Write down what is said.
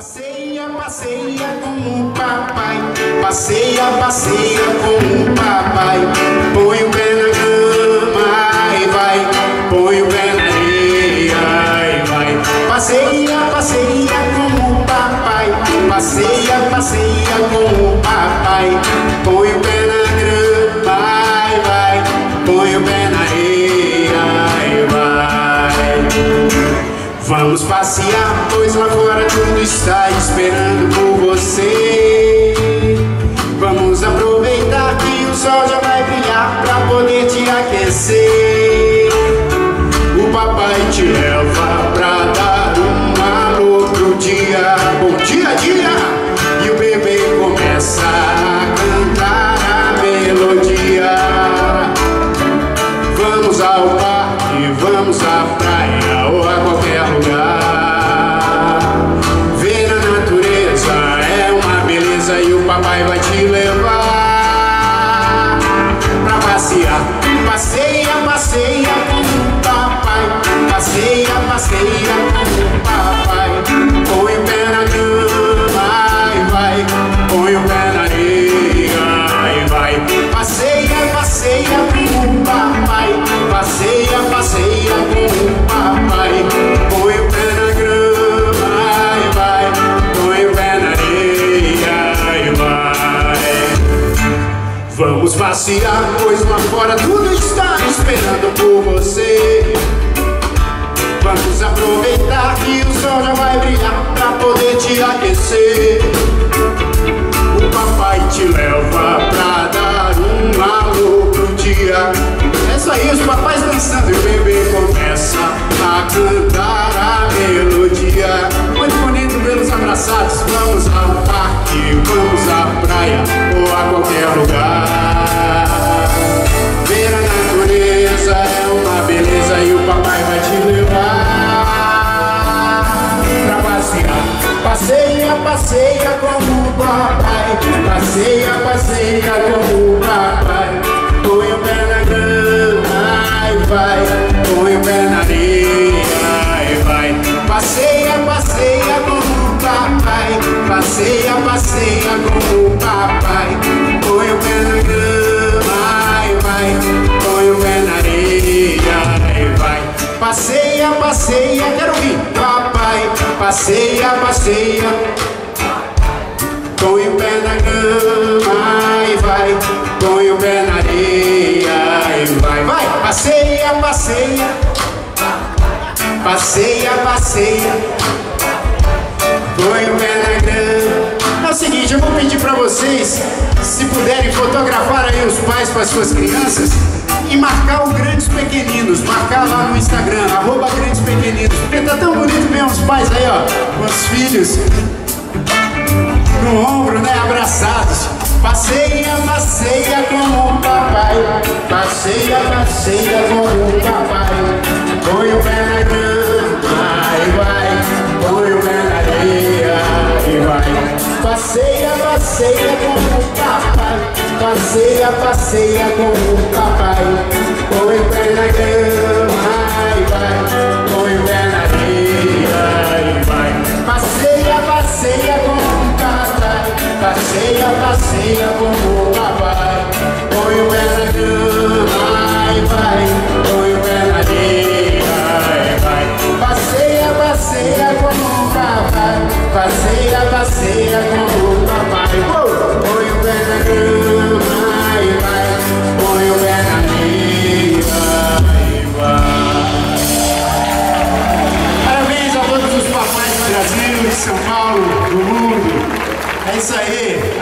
Passeia, passeia com o papai. Passeia, passeia com o papai. Põe o pé na cama e vai. Põe o pé na areia e vai. Passeia, passeia com o papai. Passeia, passeia com o papai. Vamos passear, pois lá fora tudo está esperando por você. Vamos aproveitar que o sol já passear, pois lá fora tudo está esperando por você. Vamos aproveitar que o sol já vai brilhar pra poder te aquecer. O papai te leva pra dar um alô pro dia. É isso aí, os papais dançando e o bebê começa a cantar a melodia. Muito bonito vê-los abraçados. Vamos ao Passeia, passeia como o papai. Põe o pé na grama e vai. Põe o pé na areia e vai. Passeia, passeia como o papai. Passeia, passeia como o papai. Põe o pé na grama e vai. Põe o pé na areia e vai. Passeia, passeia, quero ouvir, papai. Passeia, passeia. Pé na grama e vai. Põe o pé na areia e vai. Vai, passeia, passeia. Passeia, passeia. Põe o pé na grama. É o seguinte, eu vou pedir pra vocês, se puderem fotografar aí os pais com as suas crianças e marcar o Grandes Pequeninos, marcar lá no Instagram, arroba Grandes Pequeninos, porque tá tão bonito ver os pais aí, ó, com os filhos Passeia, passeia como o papai, passeia, passeia como o papai. Põe o pé na grama e vai, põe o pé na areia e vai. Passeia, passeia como o papai, passeia, passeia como o papai. Põe o pé na grama São Paulo, do mundo. É isso aí.